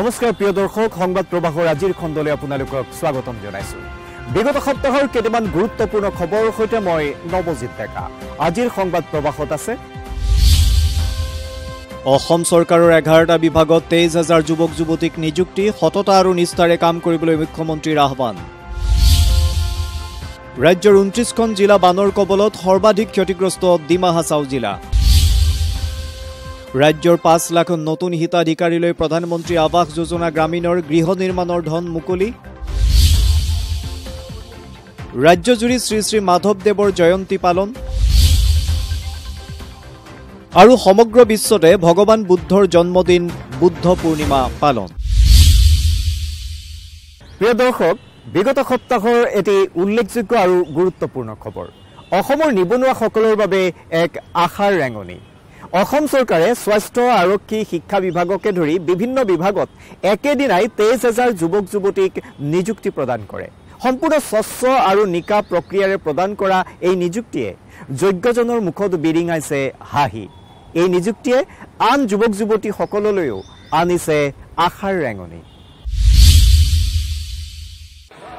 নমস্কাৰ প্ৰিয় দৰ্শক সংবাদ প্ৰবাহৰ আজিৰ খণ্ডলৈ আপোনালোকক স্বাগতম জনাইছোঁ। বিগত সপ্তাহৰ কেইটামান গুৰুত্বপূৰ্ণ খবৰৰ সৈতে মই নৱজিত ডেকা। আজিৰ সংবাদ প্ৰবাহত আছে অসম চৰকাৰৰ এঘাৰটা বিভাগত তেইছ হাজাৰ যুৱক যুৱতীক নিযুক্তি সততা আৰু নিষ্ঠাৰে কাম কৰিবলৈ মুখ্যমন্ত্ৰীৰ আহ্বান। ৰাজ্যৰ ঊনত্ৰিছখন জিলা বানৰ কবলত সৰ্বাধিক ক্ষতিগ্ৰস্ত ডিমা হাছাও জিলা। ৰাজ্যৰ পাঁচ লাখ নতুন হিতাধিকাৰীলৈ প্ৰধানমন্ত্ৰী আৱাস যোজনা গ্ৰামীণৰ গৃহ নিৰ্মাণৰ ধন মুকলি। ৰাজ্যজুৰি শ্ৰী শ্ৰী মাধৱদেৱৰ জয়ন্তী পালন। আৰু সমগ্ৰ বিশ্বতে ভগৱান বুদ্ধৰ জন্মদিন বুদ্ধ পূৰ্ণিমা পালন। প্ৰিয় দৰ্শক বিগত সপ্তাহৰ এটি উল্লেখযোগ্য আৰু গুৰুত্বপূৰ্ণ খবৰ। অসমৰ নিবনুৱাসকলৰ বাবে এক আশাৰ ৰেঙনি। অসম চৰকাৰে স্বাস্থ্য আৰক্ষী শিক্ষা বিভাগকে ধৰি বিভিন্ন বিভাগত একেদিনাই তেইছ হাজাৰ যুৱক যুৱতীক নিযুক্তি প্ৰদান কৰে। সম্পূৰ্ণ স্বচ্ছ আৰু নিকা প্ৰক্ৰিয়াৰে প্ৰদান কৰা এই নিযুক্তিয়ে যোগ্যজনৰ মুখত বিৰিঙাইছে হাঁহি। এই নিযুক্তিয়ে আন যুৱক যুৱতীসকললৈও আনিছে আশাৰ ৰেঙনি।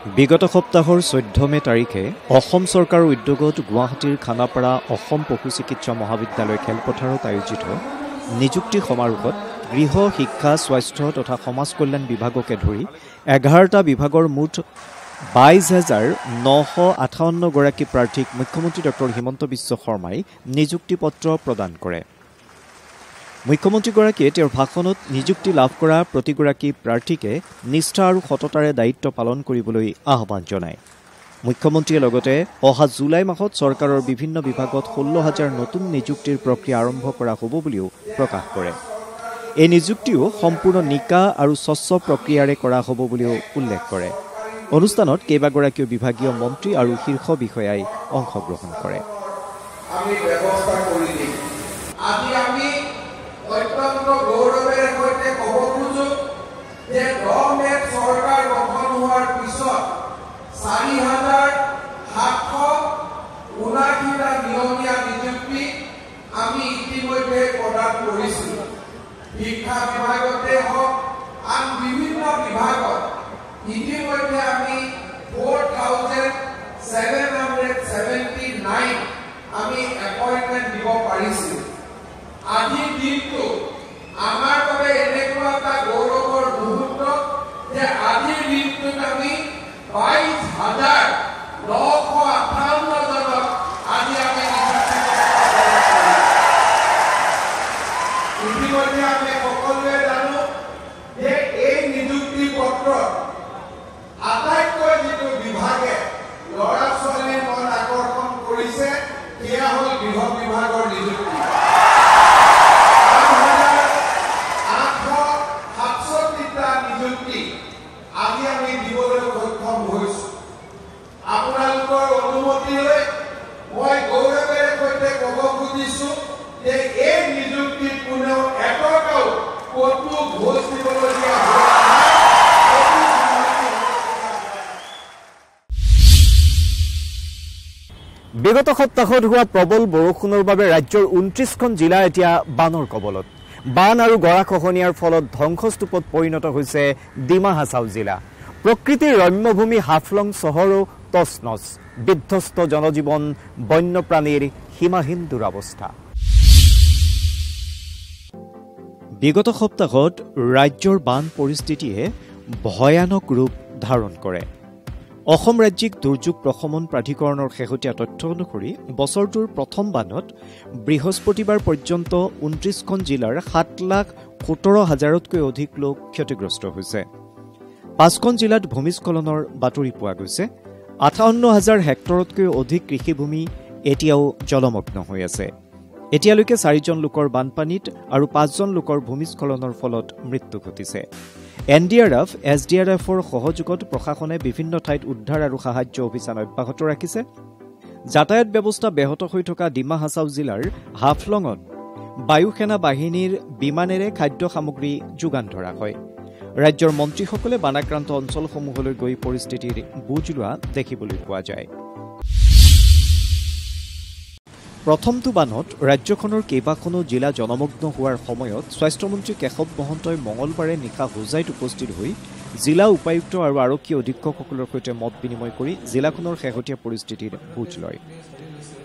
বিগত সপ্তাহৰ চৈধ্য মে তাৰিখে অসম চৰকাৰৰ উদ্যোগত গুৱাহাটীৰ খানাপাৰা অসম পশু চিকিৎসা মহাবিদ্যালয় খেলপথাৰত আয়োজিত নিযুক্তি সমাৰোহত গৃহ শিক্ষা স্বাস্থ্য তথা সমাজ কল্যাণ বিভাগকে ধৰি এঘাৰটা বিভাগৰ মুঠ বাইছ হাজাৰ নশ আঠাৱন্নগৰাকী প্ৰাৰ্থীক মুখ্যমন্ত্ৰী ডক্টৰ হিমন্ত বিশ্ব শৰ্মাই নিযুক্তি পত্ৰ প্ৰদান কৰে। মুখ্যমন্ত্ৰীগৰাকীয়ে তেওঁৰ ভাষণত নিযুক্তি লাভ কৰা প্ৰতিগৰাকী প্ৰাৰ্থীকে নিষ্ঠা আৰু সততাৰে দায়িত্ব পালন কৰিবলৈ আহ্বান জনায়। মুখ্যমন্ত্ৰীয়ে লগতে অহা জুলাই মাহত চৰকাৰৰ বিভিন্ন বিভাগত ষোল্ল হাজাৰ নতুন নিযুক্তিৰ প্ৰক্ৰিয়া আৰম্ভ কৰা হ'ব বুলিও প্ৰকাশ কৰে। এই নিযুক্তিও সম্পূৰ্ণ নিকা আৰু স্বচ্ছ প্ৰক্ৰিয়াৰে কৰা হ'ব বুলিও উল্লেখ কৰে। অনুষ্ঠানত কেইবাগৰাকীও বিভাগীয় মন্ত্ৰী আৰু শীৰ্ষ বিষয়াই অংশগ্ৰহণ কৰে আমি ব্যৱস্থা কৰি দিম আজি আমি অত্যন্ত শিক্ষা বিভাগতে হওক এপইণ্টমেণ্ট আজিৰ দিনটো আমাৰ বাবে এনেকুৱা এটা গৌৰৱৰ মুহূৰ্ত যে আজিৰ দিনটোত আমি বাইছ হাজাৰ নশ আঠাৱন্নজনক আজি আমি নিযুক্তি ইতিমধ্যে আমি সকলোৱে জানো যে এই নিযুক্তি পত্ৰত আটাইতকৈ যিটো বিভাগে ল'ৰা ছোৱালীৰ মন আকৰ্ষণ কৰিছে সেয়া হ'ল গৃহ বিভাগৰ নিযুক্তি আঠশ সাতষষ্ঠিটা নিযুক্তি আজি আমি দিবলৈ সক্ষম হৈছো আপোনালোকৰ অনুমতিলৈ মই গৌৰৱেৰে সৈতে ক'ব খুজিছো যে এই নিযুক্তিত কোনেও এটকাও ক'তো ঘোষ দিবলগীয়া হোৱা নাই ক'তো চিনাকি হ'বলগীয়া হোৱা নাই। বিগত সপ্তাহত হোৱা প্ৰবল বৰষুণৰ বাবে ৰাজ্যৰ ঊনত্ৰিছখন জিলা এতিয়া বানৰ কবলত। বান আৰু গৰাখহনীয়াৰ ফলত ধ্বংসস্তূপত পৰিণত হৈছে ডিমা হাছাও জিলা। প্ৰকৃতিৰ ৰম্যভূমি হাফলং চহৰো তচনচ বিধ্বস্ত জনজীৱন বন্যপ্ৰাণীৰ সীমাহীন দুৰৱস্থা বিগত সপ্তাহত ৰাজ্যৰ বান পৰিস্থিতিয়ে ভয়ানক ৰূপ ধাৰণ কৰে। অসম ৰাজ্যিক দুৰ্যোগ প্ৰশমন প্ৰাধিকৰণৰ শেহতীয়া তথ্য অনুসৰি বছৰটোৰ প্ৰথম বানত বৃহস্পতিবাৰ পৰ্যন্ত ঊনত্ৰিছখন জিলাৰ সাত লাখ সোতৰ হাজাৰতকৈ অধিক লোক ক্ষতিগ্ৰস্ত হৈছে। পাঁচখন জিলাত ভূমিস্খলনৰ বাতৰি পোৱা গৈছে। আঠাৱন্ন হাজাৰ হেক্টৰতকৈ অধিক কৃষিভূমি এতিয়াও জলমগ্ন হৈ আছে। এতিয়ালৈকে চাৰিজন লোকৰ বানপানীত আৰু পাঁচজন লোকৰ ভূমিস্খলনৰ ফলত মৃত্যু ঘটিছে। N D R F S D R এফৰ সহযোগত প্ৰশাসনে বিভিন্ন ঠাইত উদ্ধাৰ আৰু সাহায্য অভিযান অব্যাহত ৰাখিছে। যাতায়াত ব্যৱস্থা ব্যাহত হৈ থকা ডিমা হাছাও জিলাৰ হাফলঙত বায়ু সেনা বাহিনীৰ বিমানেৰে খাদ্য সামগ্ৰী যোগান ধৰা হয়। ৰাজ্যৰ মন্ত্ৰীসকলে বানাক্ৰান্ত অঞ্চলসমূহলৈ গৈ পৰিস্থিতিৰ বুজ লোৱা দেখিবলৈ পোৱা যায়। প্ৰথমটো বানত ৰাজ্যখনৰ কেইবাখনো জিলা জনমগ্ন হোৱাৰ সময়ত স্বাস্থ্যমন্ত্ৰী কেশৱ মহন্তই মঙলবাৰে নিশা হোজাইত উপস্থিত হৈ জিলা উপায়ুক্ত আৰু আৰক্ষী অধীক্ষকসকলৰ সৈতে মত বিনিময় কৰি জিলাখনৰ শেহতীয়া পৰিস্থিতিৰ বুজ লয়।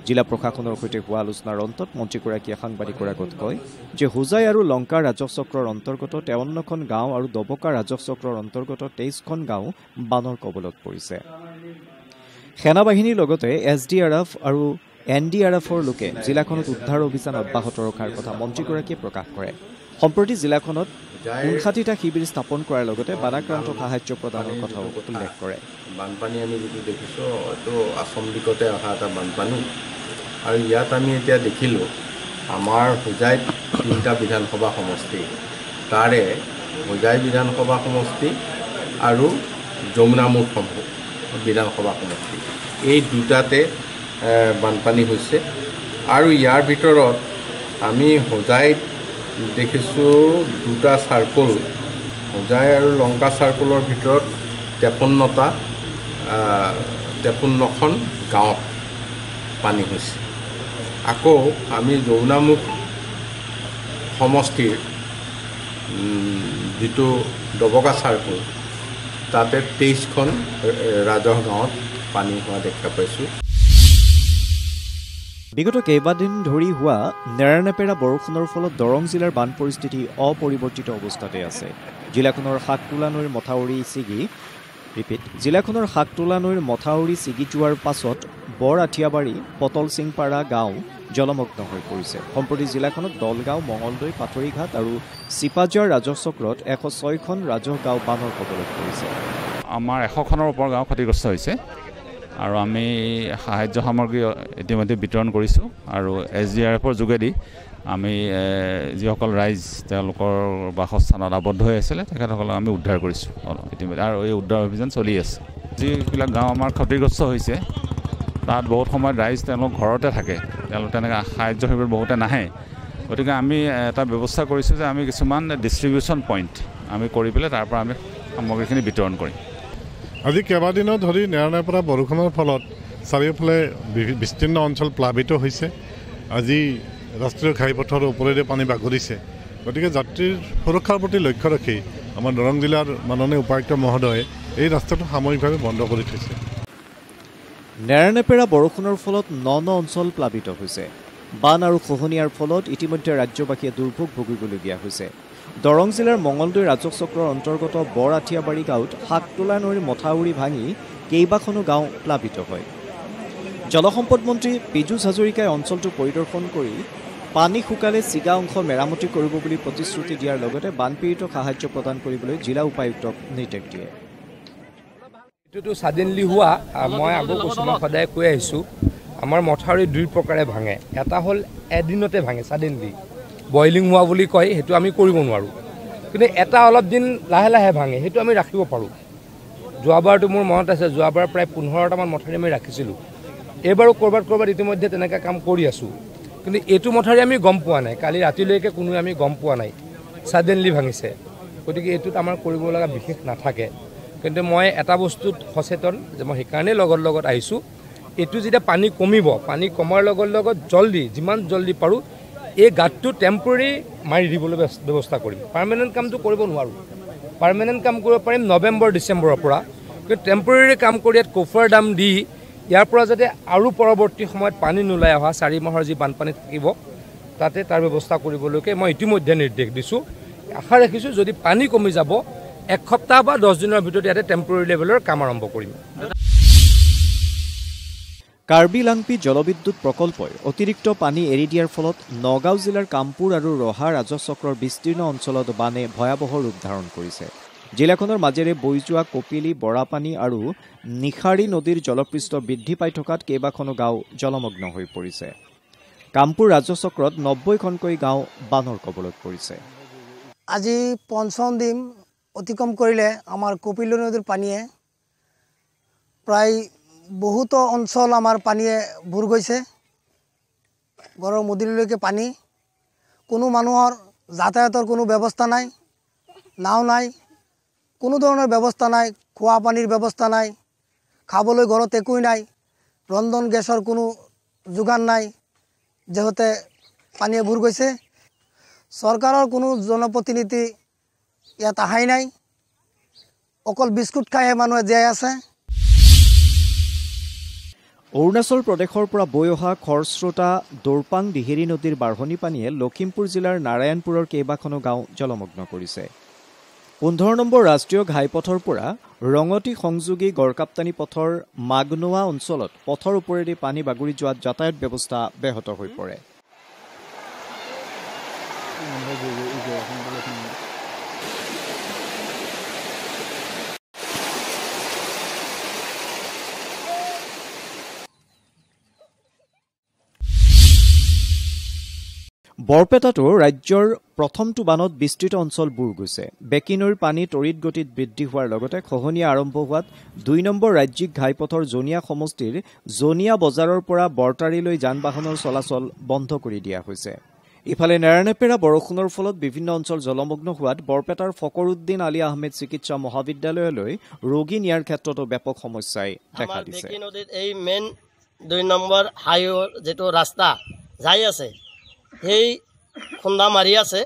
জিলা প্ৰশাসনৰ সৈতে হোৱা আলোচনাৰ অন্তত মন্ত্ৰীগৰাকীয়ে সাংবাদিকৰ আগত কয় যে হোজাই আৰু লংকা ৰাজহ চক্ৰৰ অন্তৰ্গত তেৱন্নখন গাঁও আৰু ডবকা ৰাজহ চক্ৰৰ অন্তৰ্গত তেইছখন গাঁও বানৰ কবলত পৰিছে। সেনাবাহিনীৰ লগতে এছ ডি আৰ এফ আৰু এন ডি আৰ এফৰ লোকে জিলাখনত উদ্ধাৰ অভিযান অব্যাহত ৰখাৰ কথা মন্ত্ৰীগৰাকীয়ে প্ৰকাশ কৰে। সম্প্ৰতি জিলাখনত ঊনষাঠিটা শিবিৰ স্থাপন কৰাৰ লগতে বানাক্ৰান্ত সাহায্য প্ৰদানৰ কথাও উল্লেখ কৰে। বানপানী আমি যিটো দেখিছোঁ এইটো আচম দিশতে অহা এটা বানপানী। আৰু ইয়াত আমি এতিয়া দেখিলোঁ আমাৰ হোজাইত তিনিটা বিধানসভা সমষ্টি। তাৰে হোজাই বিধানসভা সমষ্টি আৰু যমুনামুখ বিধানসভা সমষ্টি। এই দুটাতে বানপানী হৈছে। আৰু ইয়াৰ ভিতৰত আমি হোজাইত দেখিছোঁ দুটা চাৰ্কল। হোজাই আৰু লংকা চাৰ্কলৰ ভিতৰত তেপন্নটা তেপন্নখন গাঁৱত পানী হৈছে। আকৌ আমি যমুনামুখ সমষ্টিৰ যিটো ডবকা চাৰ্কল তাতে তেইছখন ৰাজহ গাঁৱত পানী হোৱা দেখা পাইছোঁ। বিগত কেইবাদিন ধৰি হোৱা নেৰানেপেৰা বৰষুণৰ ফলত দৰং জিলাৰ বান পৰিস্থিতি অপৰিৱৰ্তিত অৱস্থাতে আছে। জিলাখনৰ শাকতোলা নৈৰ মথাউৰি ছিগি ৰিপিট জিলাখনৰ শাকতোলা নৈৰ মথাউৰি ছিগি যোৱাৰ পাছত বৰ আঠিয়াবাৰী পটল সিংপাৰা গাঁও জলমগ্ন হৈ পৰিছে। সম্প্ৰতি জিলাখনত দলগাঁও মঙলদৈ পাথৰিঘাট আৰু চিপাজাৰ ৰাজহ চক্ৰত এশ ছয়খন ৰাজহ গাঁও বানৰ কবলত পৰিছে। আমাৰ এশখনৰ ওপৰ গাঁও ক্ষতিগ্ৰস্ত হৈছে। আৰু আমি সাহাৰ্য সামগ্ৰী ইতিমধ্যে বিতৰণ কৰিছোঁ আৰু এছ ডি আৰ এফৰ যোগেদি আমি যিসকল ৰাইজ তেওঁলোকৰ বাসস্থানত আবদ্ধ হৈ আছিলে তেখেতসকলক আমি উদ্ধাৰ কৰিছোঁ। অলপ ইতিমধ্যে আৰু এই উদ্ধাৰ অভিযান চলি আছে। যিবিলাক গাঁও আমাৰ ক্ষতিগ্ৰস্ত হৈছে তাত বহুত সময়ত ৰাইজ তেওঁলোক ঘৰতে থাকে। তেওঁলোক তেনেকৈ সাহাৰ্য শিবিৰ বহুতে নাহে। গতিকে আমি এটা ব্যৱস্থা কৰিছোঁ যে আমি কিছুমান ডিষ্ট্ৰিবিউশ্যন পইণ্ট আমি কৰি পেলাই তাৰ পৰা আমি সামগ্ৰীখিনি বিতৰণ কৰিম। আজি কেইবাদিনো ধৰি নেৰানেৰ পৰা বৰষুণৰ ফলত চাৰিওফালে বিস্তীৰ্ণ অঞ্চল প্লাৱিত হৈছে। আজি ৰাষ্ট্ৰীয় ঘাইপথৰ ওপৰেৰে পানী বাগৰিছে। গতিকে যাত্ৰীৰ সুৰক্ষাৰ প্ৰতি লক্ষ্য ৰাখি আমাৰ দৰং জিলাৰ মাননীয় উপায়ুক্ত মহোদয়ে এই ৰাস্তাটো সাময়িকভাৱে বন্ধ কৰি থৈছে। নেৰানেপেৰা বৰষুণৰ ফলত ন ন অঞ্চল প্লাৱিত হৈছে। বান আৰু খহনীয়াৰ ফলত ইতিমধ্যে ৰাজ্যবাসীয়ে দুৰ্ভোগ ভুগিবলগীয়া হৈছে। দৰং জিলাৰ মঙলদৈ ৰাজহ চক্ৰৰ অন্তৰ্গত বৰ আঠিয়াবাৰী গাঁৱত শাকতোলা নৈৰ মথাউৰি ভাঙি কেইবাখনো গাঁও প্লাৱিত হয়। জলসম্পদ মন্ত্ৰী পীযুষ হাজৰিকাই অঞ্চলটো পৰিদৰ্শন কৰি পানী শুকালে চিগা অংশ মেৰামতি কৰিব বুলি প্ৰতিশ্ৰুতি দিয়াৰ লগতে বানপীড়িতক সাহায্য প্ৰদান কৰিবলৈ জিলা উপায়ুক্তক নিৰ্দেশ দিয়ে। এইটোতো ছাডেনলি হোৱা মই আগৰ কৈছোঁ মই সদায় কৈ আহিছোঁ আমাৰ মথাউৰি দুই প্ৰকাৰে ভাঙে। এটা হ'ল এদিনতে ভাঙে ছাডেনলি বইলিং হোৱা বুলি কয় সেইটো আমি কৰিব নোৱাৰোঁ। কিন্তু এটা অলপ দিন লাহে লাহে ভাঙে সেইটো আমি ৰাখিব পাৰোঁ। যোৱাবাৰটো মোৰ মনত আছে যোৱাবাৰ প্ৰায় পোন্ধৰটামান মথাউৰি আমি ৰাখিছিলোঁ। এইবাৰো ক'ৰবাত ক'ৰবাত ইতিমধ্যে তেনেকৈ কাম কৰি আছোঁ। কিন্তু এইটো মথাউৰি আমি গম পোৱা নাই কালি ৰাতিলৈকে কোনোৱে আমি গম পোৱা নাই। ছাডেনলি ভাঙিছে। গতিকে এইটোত আমাৰ কৰিব লগা বিশেষ নাথাকে। কিন্তু মই এটা বস্তুত সচেতন যে মই সেইকাৰণেই লগত লগত আহিছোঁ। এইটো যেতিয়া পানী কমিব পানী কমাৰ লগত লগত জল্দি যিমান জল্দি পাৰোঁ এই গাঁতটো টেম্পৰেৰী মাৰি দিবলৈ ব্যৱস্থা কৰিম। পাৰ্মানেণ্ট কামটো কৰিব নোৱাৰোঁ। পাৰ্মানেণ্ট কাম কৰিব পাৰিম নৱেম্বৰ ডিচেম্বৰৰ পৰা। কিন্তু টেম্পৰেৰী কাম কৰি ইয়াত কফাৰ দাম দি ইয়াৰ পৰা যাতে আৰু পৰৱৰ্তী সময়ত পানী নোলাই অহা চাৰি মাহৰ যি বানপানী থাকিব তাতে তাৰ ব্যৱস্থা কৰিবলৈকে মই ইতিমধ্যে নিৰ্দেশ দিছোঁ। আশা ৰাখিছোঁ যদি পানী কমি যাব এক সপ্তাহ বা দহ দিনৰ ভিতৰত ইয়াতে টেম্পৰেৰী লেভেলৰ কাম আৰম্ভ কৰিম। কাৰ্বি লাংপি জলবিদ্যুৎ প্ৰকল্পই অতিৰিক্ত পানী এৰি দিয়াৰ ফলত নগাঁও জিলাৰ কামপুৰ আৰু ৰহা ৰাজহ চক্ৰৰ বিস্তীৰ্ণ অঞ্চলত বানে ভয়াৱহ ৰূপ ধাৰণ কৰিছে। জিলাখনৰ মাজেৰে বৈ যোৱা কপিলি বৰাপানী আৰু নিশাৰী নদীৰ জলপৃষ্ঠ বৃদ্ধি পাই থকাত কেইবাখনো গাঁও জলমগ্ন হৈ পৰিছে। কামপুৰ ৰাজহ চক্ৰত নব্বৈখনকৈ গাঁও বানৰ কবলত পৰিছে। আজি পঞ্চম দিন অতিক্ৰম কৰিলে আমাৰ কপিলী নদীৰ পানীয়ে প্ৰায় বহুতো অঞ্চল আমাৰ পানীয়ে বুৰ গৈছে। ঘৰৰ মদিলৈকে পানী। কোনো মানুহৰ যাতায়াতৰ কোনো ব্যৱস্থা নাই নাও নাই কোনো ধৰণৰ ব্যৱস্থা নাই খোৱা পানীৰ ব্যৱস্থা নাই খাবলৈ ঘৰত একোৱেই নাই ৰন্ধন গেছৰ কোনো যোগান নাই যিহেতু পানীয়ে বুৰ গৈছে। চৰকাৰৰ কোনো জনপ্ৰতিনিধি ইয়াত অহাই নাই। অকল বিস্কুট খাইহে মানুহে জীয়াই আছে। অৰুণাচল প্ৰদেশৰ পৰা বৈ অহা খৰস্ৰোতা দোৰপাং দিহিৰি নদীৰ বাঢ়নি পানীয়ে লখিমপুৰ জিলাৰ নাৰায়ণপুৰৰ কেইবাখনো গাঁও জলমগ্ন কৰিছে। পোন্ধৰ নম্বৰ ৰাষ্ট্ৰীয় ঘাইপথৰ পৰা ৰঙতি সংযোগী গড়কাপ্তানী পথৰ মাগনোৱা অঞ্চলত পথৰ ওপৰেদি পানী বাগৰি যোৱাত যাতায়াত ব্যৱস্থা ব্যাহত হৈ পৰে। বৰপেটাতো ৰাজ্যৰ প্ৰথমটো বানত বিস্তৃত অঞ্চল বুৰ গৈছে। বেকী নৈৰ পানী তৰিত গতিত বৃদ্ধি হোৱাৰ লগতে খহনীয়া আৰম্ভ হোৱাত দুই নম্বৰ ৰাজ্যিক ঘাইপথৰ জনীয়া সমষ্টিৰ জনীয়া বজাৰৰ পৰা বৰতাৰীলৈ যান বাহনৰ চলাচল বন্ধ কৰি দিয়া হৈছে। ইফালে নেৰানেপেৰা বৰষুণৰ ফলত বিভিন্ন অঞ্চল জলমগ্ন হোৱাত বৰপেটাৰ ফকৰুদ্দিন আলী আহমেদ চিকিৎসা মহাবিদ্যালয়লৈ ৰোগী নিয়াৰ ক্ষেত্ৰতো ব্যাপক সমস্যাই দেখা দিছে। এই মেইন দুই নম্বৰ হাইৱেৰ যিটো ৰাস্তা যাই আছে সেই খুন্দা মাৰি আছে।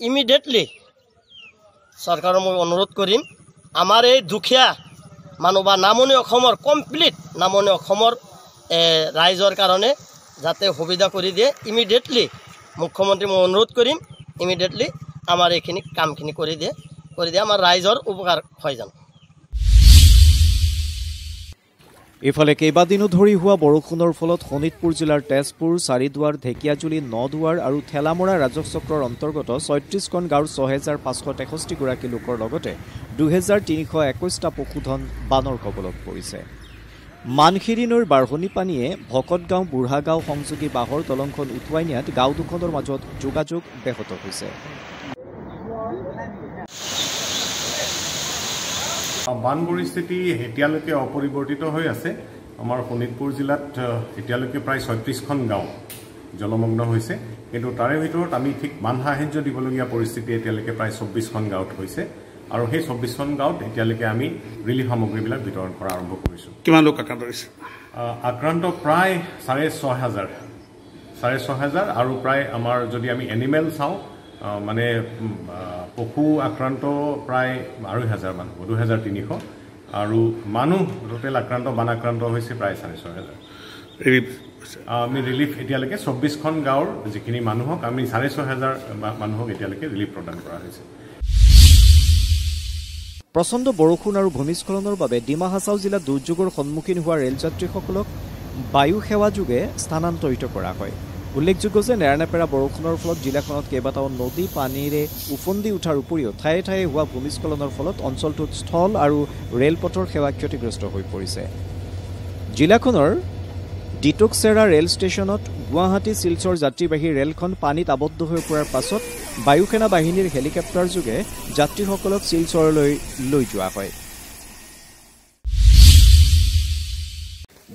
ইমিডিয়েটলি চৰকাৰক মই অনুৰোধ কৰিম আমাৰ এই দুখীয়া মানুহ বা নামনি অসমৰ কমপ্লিট নামনি অসমৰ ৰাইজৰ কাৰণে যাতে সুবিধা কৰি দিয়ে। ইমিডিয়েটলি মুখ্যমন্ত্ৰী মই অনুৰোধ কৰিম ইমিডিয়েটলি আমাৰ এইখিনি কামখিনি কৰি দিয়ে কৰি দিয়ে। আমাৰ ৰাইজৰ উপকাৰ হয় জানো? ইফালে কেইবাদিনো ধৰি হোৱা বৰষুণৰ ফলত শোণিতপুৰ জিলাৰ তেজপুৰ চাৰিদুৱাৰ ঢেকীয়াজুলি নদুৱাৰ আৰু ঠেলামৰা ৰাজহ চক্ৰৰ অন্তৰ্গত ছয়ত্ৰিছখন গাঁৱৰ ছহেজাৰ পাঁচশ তেষষ্ঠিগৰাকী লোকৰ লগতে দুহেজাৰ তিনিশ একৈছটা পশুধন বানৰ কবলত পৰিছে। মানখিৰি নৈৰ বাঢ়নি পানীয়ে ভকতগাঁও বুঢ়াগাঁও সংযোগী বাঁহৰ দলংখন উটুৱাই নিয়াত গাঁও দুখনৰ মাজত যোগাযোগ ব্যাহত হৈছে। বান পৰিস্থিতি এতিয়ালৈকে অপৰিৱৰ্তিত হৈ আছে। আমাৰ শোণিতপুৰ জিলাত এতিয়ালৈকে প্ৰায় ছয়ত্ৰিছখন গাঁও জলমগ্ন হৈছে। কিন্তু তাৰে ভিতৰত আমি ঠিক বান সাহাৰ্য দিবলগীয়া পৰিস্থিতি এতিয়ালৈকে প্ৰায় চৌব্বিছখন গাঁৱত হৈছে। আৰু সেই চৌব্বিছখন গাঁৱত এতিয়ালৈকে আমি ৰিলিফ সামগ্ৰীবিলাক বিতৰণ কৰা আৰম্ভ কৰিছোঁ। কিমান লোক আক্ৰান্ত হৈছে? আক্ৰান্ত প্ৰায় চাৰে ছয় হাজাৰ। চাৰে ছয় হাজাৰ আৰু প্ৰায় আমাৰ যদি আমি এনিমেল চাওঁ মানে পশু আক্ৰান্ত প্ৰায় আঢ়ৈ হাজাৰমান হ'ব দুহেজাৰ তিনিশ। আৰু মানুহ টোটেল আক্ৰান্ত বান আক্ৰান্ত হৈছে প্ৰায় চাৰে ছয় হাজাৰ। আমি ৰিলিফ এতিয়ালৈকে চৌব্বিছখন গাঁৱৰ যিখিনি মানুহক আমি চাৰে ছয় হাজাৰ মানুহক এতিয়ালৈকে ৰিলিফ প্ৰদান কৰা হৈছে। প্ৰচণ্ড বৰষুণ আৰু ভূমিস্খলনৰ বাবে ডিমা হাছাও জিলাত দুৰ্যোগৰ সন্মুখীন হোৱা ৰেলযাত্ৰীসকলক বায়ু সেৱা যোগে স্থানান্তৰিত কৰা হয়। উল্লেখযোগ্য যে নেৰানেপেৰা বৰষুণৰ ফলত জিলাখনত কেইবাটাও নদী পানীৰে উফন্দি উঠাৰ উপৰিও ঠায়ে ঠায়ে হোৱা ভূমিস্খলনৰ ফলত অঞ্চলটোত স্থল আৰু ৰেলপথৰ সেৱা ক্ষতিগ্ৰস্ত হৈ পৰিছে। জিলাখনৰ ডিটকচেৰা ৰেল ষ্টেচনত গুৱাহাটী শিলচৰ যাত্ৰীবাহী ৰেলখন পানীত আবদ্ধ হৈ পৰাৰ পাছত বায়ুসেনা বাহিনীৰ হেলিকপ্টাৰ যোগে যাত্ৰীসকলক শিলচৰলৈ লৈ যোৱা হয়।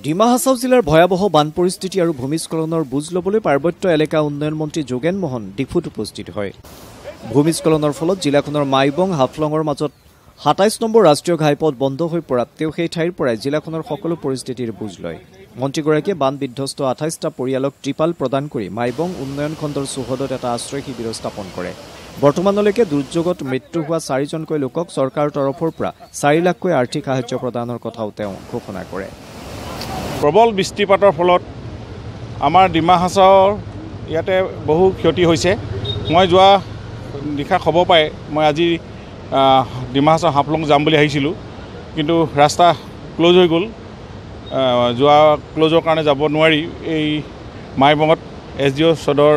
ডিমা হাছাও জিলাৰ ভয়াৱহ বান পৰিস্থিতি আৰু ভূমিস্খলনৰ বুজ ল'বলৈ পাৰ্বত্য এলেকা উন্নয়ন মন্ত্ৰী যোগেন মোহন ডিফুত উপস্থিত হয়। ভূমিস্খলনৰ ফলত জিলাখনৰ মাইবং হাফলঙৰ মাজত সাতাইছ নম্বৰ ৰাষ্ট্ৰীয় ঘাইপথ বন্ধ হৈ পৰাত তেওঁ সেই ঠাইৰ পৰাই জিলাখনৰ সকলো পৰিস্থিতিৰ বুজ লয়। মন্ত্ৰীগৰাকীয়ে বান বিধ্বস্ত আঠাইছটা পৰিয়ালক ত্ৰিপাল প্ৰদান কৰি মাইবং উন্নয়ন খণ্ডৰ চৌহদত এটা আশ্ৰয় শিবিৰ স্থাপন কৰে। বৰ্তমানলৈকে দুৰ্যোগত মৃত্যু হোৱা চাৰিজনকৈ লোকক চৰকাৰৰ তৰফৰ পৰা চাৰি লাখকৈ আৰ্থিক সাহায্য প্ৰদানৰ কথাও তেওঁ ঘোষণা কৰে। প্ৰবল বৃষ্টিপাতৰ ফলত আমাৰ ডিমা হাছাওৰ ইয়াতে বহু ক্ষতি হৈছে। মই যোৱা নিশা খবৰ পাই মই আজি ডিমা হাছাও হাফলং যাম বুলি আহিছিলোঁ। কিন্তু ৰাস্তা ক্ল'জ হৈ গ'ল। যোৱা ক্ল'জৰ কাৰণে যাব নোৱাৰি। এই মাইবঙত এছ ডি অ' চদৰ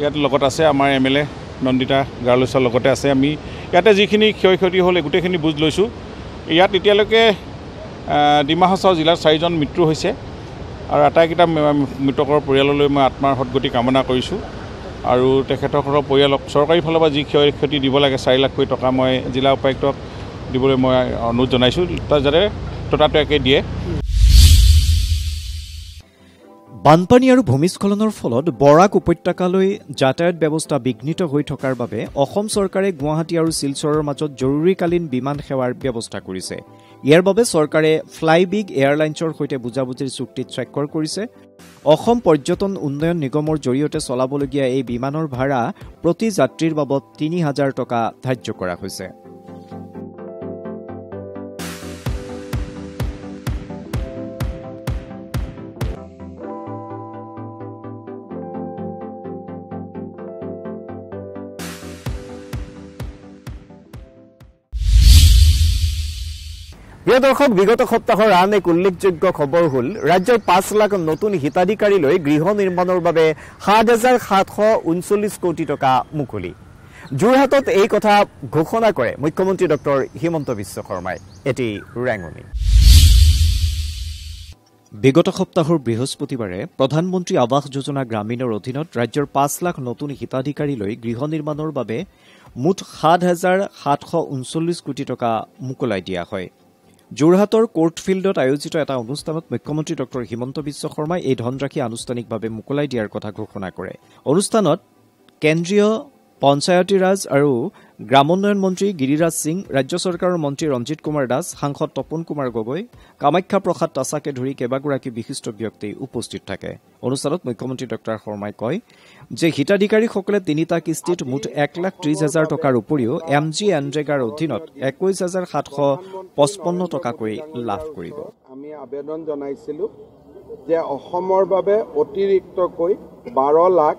ইয়াত লগত আছে আমাৰ এম এল এ নন্দিতা গাৰ্লছৰ লগতে আছে। আমি ইয়াতে যিখিনি ক্ষয় ক্ষতি হ'ল গোটেইখিনি বুজ লৈছোঁ। ইয়াত এতিয়ালৈকে ডিমা হাছাও জিলাত চাৰিজন মৃত্যু হৈছে আৰু আটাইকেইটা মৃতকৰ পৰিয়াললৈ মই আত্মাৰ সদগতি কামনা কৰিছোঁ। আৰু তেখেতসকলৰ পৰিয়ালক চৰকাৰী ফালৰ পৰা যি ক্ষয় ক্ষতি দিব লাগে চাৰি লাখকৈ টকা মই জিলা উপায়ুক্তক দিবলৈ মই অনুৰোধ জনাইছোঁ যাতে ততাতৈয়াকৈ দিয়ে। বানপানী আৰু ভূমিস্খলনৰ ফলত বৰাক উপত্যকালৈ যাতায়াত ব্যৱস্থা বিঘ্নিত হৈ থকাৰ বাবে অসম চৰকাৰে গুৱাহাটী আৰু শিলচৰৰ মাজত জৰুৰীকালীন বিমান সেৱাৰ ব্যৱস্থা কৰিছে। ইয়াৰ বাবে চৰকাৰে ফ্লাই বিগ এয়াৰলাইন্সৰ সৈতে বুজাবুজিৰ চুক্তিত স্বাক্ষৰ কৰিছে। অসম পৰ্যটন উন্নয়ন নিগমৰ জৰিয়তে চলাবলগীয়া এই বিমানৰ ভাড়া প্ৰতি যাত্ৰীৰ বাবদ তিনি হাজাৰ টকা ধাৰ্য কৰা হৈছে। প্ৰিয় দৰ্শক বিগত সপ্তাহৰ আন এক উল্লেখযোগ্য খবৰ হ'ল ৰাজ্যৰ পাঁচ লাখ নতুন হিতাধিকাৰীলৈ গৃহ নিৰ্মাণৰ বাবে সাত হাজাৰ সাতশ ঊনচল্লিছ কোটি টকা মুকলি। যোৰহাটত এই কথা ঘোষণা কৰে মুখ্যমন্ত্ৰী ডক্টৰ হিমন্ত বিশ্ব শৰ্মাই। এটি ৰেঙনি। বিগত সপ্তাহৰ বৃহস্পতিবাৰে প্ৰধানমন্ত্ৰী আৱাস যোজনা গ্ৰামীণৰ অধীনত ৰাজ্যৰ পাঁচ লাখ নতুন হিতাধিকাৰীলৈ গৃহ নিৰ্মাণৰ বাবে মুঠ সাত হাজাৰ সাতশ ঊনচল্লিছ কোটি টকা মোকলাই দিয়া হয়। যোৰহাটৰ কোৰ্ট ফিল্ডত আয়োজিত এটা অনুষ্ঠানত মুখ্যমন্ত্ৰী ডঃ হিমন্ত বিশ্ব শৰ্মাই এই ধনৰাশি আনুষ্ঠানিকভাৱে মোকলাই দিয়াৰ কথা ঘোষণা কৰে। অনুষ্ঠানত কেন্দ্ৰীয় পঞ্চায়তী ৰাজ আৰু গ্ৰামোন্নয়ন মন্ত্ৰী গিৰিৰাজ সিং ৰাজ্য চৰকাৰৰ মন্ত্ৰী ৰঞ্জিত কুমাৰ দাস সাংসদ তপন কুমাৰ গগৈ কামাখ্যা প্ৰসাদ তাছাকে ধৰি কেইবাগৰাকী বিশিষ্ট ব্যক্তি উপস্থিত থাকে। অনুষ্ঠানত মুখ্যমন্ত্ৰী ডঃ. শৰ্মাই কয় যে হিতাধিকাৰীসকলে তিনিটা কিস্তিত মুঠ এক লাখ ত্ৰিশ হাজাৰ টকাৰ উপৰিও এম জি এনৰেগাৰ অধীনত একৈশ হাজাৰ সাতশ পঁচপন্ন টকাকৈ লাভ কৰিব। আমি আবেদন জনাইছিলোঁ যে অসমৰ বাবে অতিৰিক্তকৈ বাৰ লাখ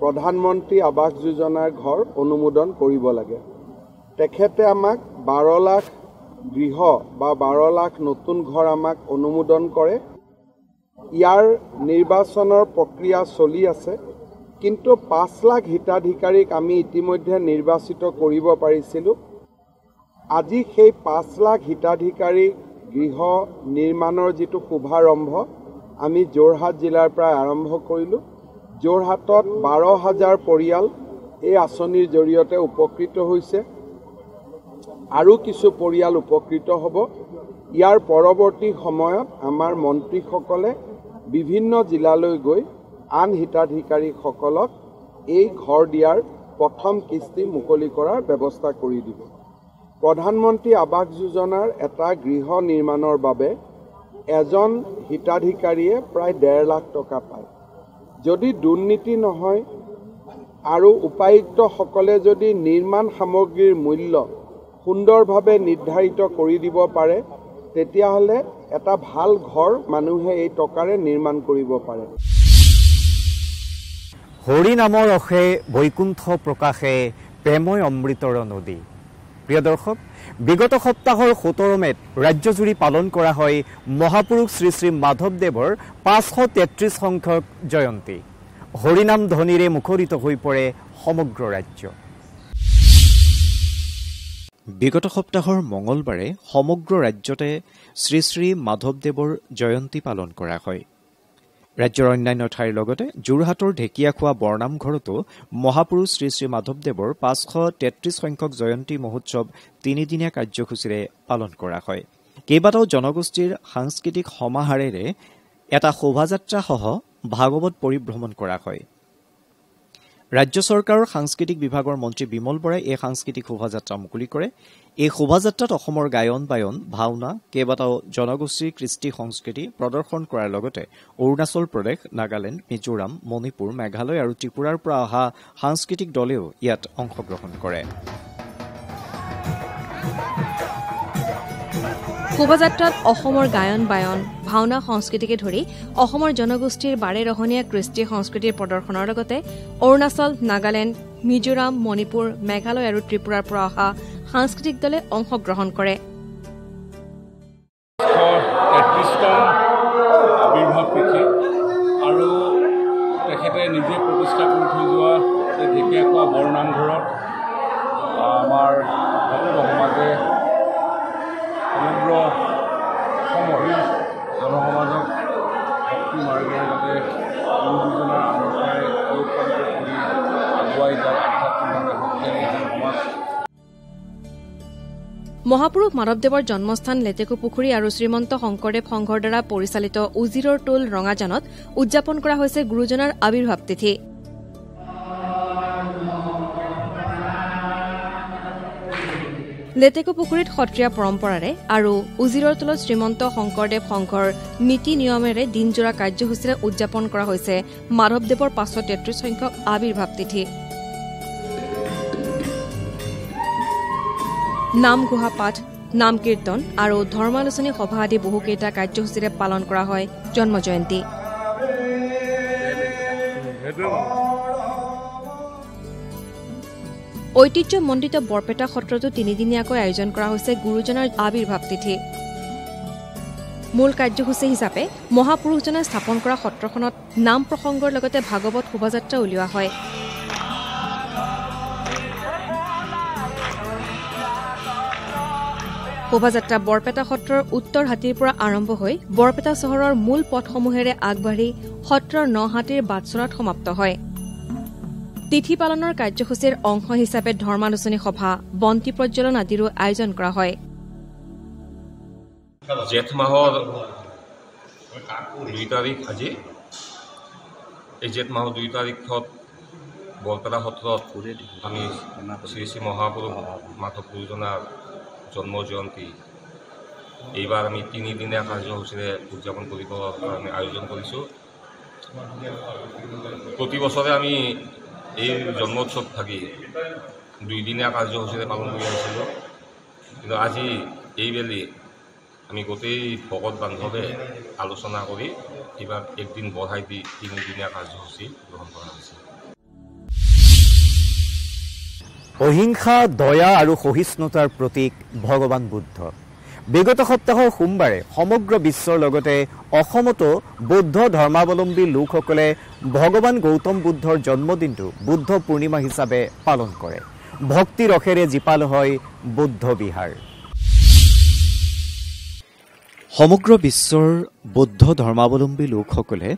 প্ৰধানমন্ত্ৰী আৱাস যোজনাৰ ঘৰ অনুমোদন কৰিব লাগে। তেখেতে আমাক বাৰ লাখ গৃহ বা বাৰ লাখ নতুন ঘৰ আমাক অনুমোদন কৰে। ইয়াৰ নিৰ্বাচনৰ প্ৰক্ৰিয়া চলি আছে। কিন্তু পাঁচ লাখ হিতাধিকাৰীক আমি ইতিমধ্যে নিৰ্বাচিত কৰিব পাৰিছিলোঁ। আজি সেই পাঁচ লাখ হিতাধিকাৰী গৃহ নিৰ্মাণৰ যিটো শুভাৰম্ভ আমি যোৰহাট জিলাৰ পৰা আৰম্ভ কৰিলোঁ। যোৰহাটত বাৰ হাজাৰ পৰিয়াল এই আঁচনিৰ জৰিয়তে উপকৃত হৈছে। আৰু কিছু পৰিয়াল উপকৃত হ'ব। ইয়াৰ পৰৱৰ্তী সময়ত আমাৰ মন্ত্ৰীসকলে বিভিন্ন জিলালৈ গৈ আন হিতাধিকাৰীসকলক এই ঘৰ দিয়াৰ প্ৰথম কিস্তি মুকলি কৰাৰ ব্যৱস্থা কৰি দিব। প্ৰধানমন্ত্ৰী আৱাস যোজনাৰ এটা গৃহ নিৰ্মাণৰ বাবে এজন হিতাধিকাৰীয়ে প্ৰায় ডেৰ লাখ টকা পায়। যদি দুৰ্নীতি নহয় আৰু উপায়ুক্তসকলে যদি নিৰ্মাণ সামগ্ৰীৰ মূল্য সুন্দৰভাৱে নিৰ্ধাৰিত কৰি দিব পাৰে তেতিয়াহ'লে এটা ভাল ঘৰ মানুহে এই টকাৰে নিৰ্মাণ কৰিব পাৰে। হৰি নামৰ অসে বৈকুণ্ঠ প্ৰকাশে প্ৰেময় অমৃতৰ নদী। প্ৰিয় দৰ্শক বিগত সপ্তাহৰ সোতৰ মেত ৰাজ্যজুৰি পালন কৰা হয় মহাপুৰুষ শ্ৰী শ্ৰী মাধৱদেৱৰ পাঁচশ তেত্ৰিছ সংখ্যক জয়ন্তী। হৰিনাম ধ্বনিৰে মুখৰিত হৈ পৰে সমগ্ৰ ৰাজ্য। বিগত সপ্তাহৰ মঙলবাৰে সমগ্ৰ ৰাজ্যতে শ্ৰী শ্ৰী মাধৱদেৱৰ জয়ন্তী পালন কৰা হয়। ৰাজ্যৰ অন্যান্য ঠাইৰ লগতে যোৰহাটৰ ঢেকীয়াখোৱা বৰনামঘৰতো মহাপুৰুষ শ্ৰী শ্ৰী মাধৱদেৱৰ পাঁচশ তেত্ৰিছ সংখ্যক জয়ন্তী মহোৎসৱ তিনিদিনীয়া কাৰ্যসূচীৰে পালন কৰা হয়। কেইবাটাও জনগোষ্ঠীৰ সাংস্কৃতিক সমাহাৰেৰে এটা শোভাযাত্ৰাসহ ভাগৱত পৰিভ্ৰমণ কৰা হয়। ৰাজ্য চৰকাৰৰ সাংস্কৃতিক বিভাগৰ মন্ত্ৰী বিমল বৰাই এই সাংস্কৃতিক শোভাযাত্ৰা মুকলি কৰে। এই শোভাযাত্ৰাত অসমৰ গায়ন বায়ন ভাওনা কেইবাটাও জনগোষ্ঠীৰ কৃষ্টি সংস্কৃতি প্ৰদৰ্শন কৰাৰ লগতে অৰুণাচল প্ৰদেশ নাগালেণ্ড মিজোৰাম মণিপুৰ মেঘালয় আৰু ত্ৰিপুৰাৰ পৰা অহা সাংস্কৃতিক দলেও ইয়াত অংশগ্ৰহণ কৰে। শোভাযাত্ৰাত অসমৰ গায়ন বায়ন ভাওনা সংস্কৃতিকে ধৰি অসমৰ জনগোষ্ঠীৰ বাৰেৰহণীয়া কৃষ্টি সংস্কৃতিৰ প্ৰদৰ্শনৰ লগতে অৰুণাচল নাগালেণ্ড মিজোৰাম মণিপুৰ মেঘালয় আৰু ত্ৰিপুৰাৰ পৰা অহা সাংস্কৃতিক দলে অংশগ্ৰহণ কৰে। মহাপুৰুষ মাধৱদেৱৰ জন্মস্থান লেটেকু পুখুৰী আৰু শ্ৰীমন্ত শংকৰদেৱ সংঘৰ দ্বাৰা পৰিচালিত উজিৰৰ টোল ৰঙাজানত উদযাপন কৰা হৈছে গুৰুজনাৰ আৱিৰ্ভাৱ তিথি। লেটেকু পুখুৰীত সত্ৰীয়া পৰম্পৰাৰে আৰু উজিৰৰ তলত শ্ৰীমন্ত শংকৰদেৱ সংঘৰ নীতি নিয়মেৰে দিনজোৰা কাৰ্যসূচীৰে উদযাপন কৰা হৈছে মাধৱদেৱৰ পাঁচশ তেত্ৰিশ সংখ্যক আৱিৰ্ভাৱ তিথি। নামঘোষা পাঠ নাম কীৰ্তন আৰু ধৰ্মালোচনী সভা আদি বহুকেইটা কাৰ্যসূচীৰে পালন কৰা হয় জন্ম জয়ন্তী। ঐতিহ্যমণ্ডিত বৰপেটা সত্ৰতো তিনিদিনীয়াকৈ আয়োজন কৰা হৈছে গুৰুজনাৰ আৱিৰ্ভাৱ তিথি। মূল কাৰ্যসূচী হিচাপে মহাপুৰুষজনে স্থাপন কৰা সত্ৰখনত নাম প্ৰসংগৰ লগতে ভাগৱত শোভাযাত্ৰা উলিওৱা হয়। শোভাযাত্ৰা বৰপেটা সত্ৰৰ উত্তৰ হাতীৰ পৰা আৰম্ভ হৈ বৰপেটা চহৰৰ মূল পথসমূহেৰে আগবাঢ়ি সত্ৰৰ ন হাতীৰ বাটচৰাত সমাপ্ত হয়। তিথি পালনৰ কাৰ্যসূচীৰ অংশ হিচাপে ধৰ্মালোচনী সভা বন্তি প্ৰজ্বলন আদিৰো আয়োজন কৰা হয়। জেঠ মাহৰ দুই তাৰিখ আজি। এই জেঠ মাহৰ দুই তাৰিখত বৰপেটা সত্ৰত আমি শ্ৰী শ্ৰী মহাপুৰুষ মাধৱ গুৰুজনাৰ জন্ম জয়ন্তী। এইবাৰ আমি তিনিদিনীয়া কাৰ্যসূচীৰে উদযাপন কৰিবৰ কাৰণে আয়োজন কৰিছোঁ। প্ৰতি বছৰে আমি এই জন্মোৎসৱ থাকি দুইদিনীয়া কাৰ্যসূচীৰে পালন কৰি আহিছিলোঁ। কিন্তু আজি এইবেলি আমি গোটেই ভকত বান্ধৱে আলোচনা কৰি এইবাৰ একদিন বঢ়াই দি তিনিদিনীয়া কাৰ্যসূচী গ্ৰহণ কৰা হৈছে। অহিংসা দয়া আৰু সহিষ্ণুতাৰ প্ৰতীক ভগৱান বুদ্ধ। বিগত সপ্তাহৰ সোমবাৰে সমগ্ৰ বিশ্বৰ লগতে অসমতো বৌদ্ধ ধৰ্মাৱলম্বী লোকসকলে ভগৱান গৌতম বুদ্ধৰ জন্মদিনটো বুদ্ধ পূৰ্ণিমা হিচাপে পালন কৰে। ভক্তি ৰসেৰে জীপাল হয় বুদ্ধ বিহাৰ। সমগ্ৰ বিশ্বৰ বৌদ্ধ ধৰ্মাৱলম্বী লোকসকলে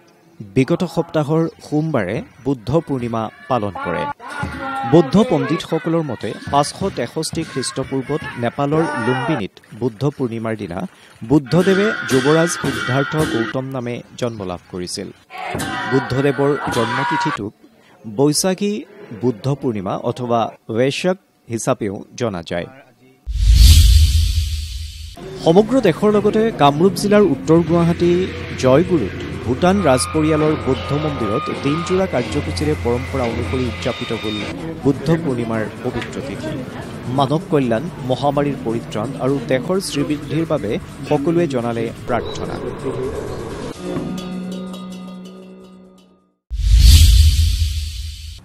বিগত সপ্তাহৰ সোমবাৰে বুদ্ধ পূৰ্ণিমা পালন কৰে। বৌদ্ধ পণ্ডিতসকলৰ মতে পাঁচশ তেষষ্ঠি খ্ৰীষ্টপূৰ্বত নেপালৰ লুম্বিনীত বুদ্ধ পূৰ্ণিমাৰ দিনা বুদ্ধদেৱে যুৱৰাজ সিদ্ধাৰ্থ গৌতম নামে জন্ম লাভ কৰিছিল। বুদ্ধদেৱৰ জন্মতিথিটোক বৈশাখী বুদ্ধ পূৰ্ণিমা অথবা ৱেশক হিচাপেও জনা যায়। সমগ্ৰ দেশৰ লগতে কামৰূপ জিলাৰ উত্তৰ গুৱাহাটী জয়গুৰুত ভূটান ৰাজ পৰিয়ালৰ বৌদ্ধ মন্দিৰত দিনজোৰা কাৰ্যসূচীৰে পৰম্পৰা অনুসৰি উদযাপিত হ'ল বুদ্ধ পূৰ্ণিমাৰ পবিত্ৰ তিথি। মানৱ কল্যাণ মহামাৰীৰ পৰিত্ৰাণ আৰু দেশৰ শ্ৰীবৃদ্ধিৰ বাবে সকলোৱে জনালে প্ৰাৰ্থনা।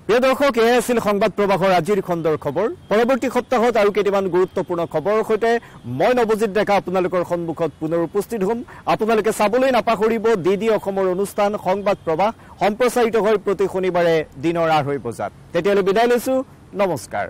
প্ৰিয় দৰ্শক এয়াই আছিল সংবাদ প্ৰবাহৰ আজিৰ খণ্ডৰ খবৰ। পৰৱৰ্তী সপ্তাহত আৰু কেইটামান গুৰুত্বপূৰ্ণ খবৰৰ সৈতে মই নৱজিত ডেকা আপোনালোকৰ সন্মুখত পুনৰ উপস্থিত হ'ম। আপোনালোকে চাবলৈ নাপাহৰিব ডি ডি অসমৰ অনুষ্ঠান সংবাদ প্ৰবাহ সম্প্ৰচাৰিত হয় প্ৰতি শনিবাৰে দিনৰ আঢ়ৈ বজাত। তেতিয়ালৈ বিদায় লৈছো। নমস্কাৰ।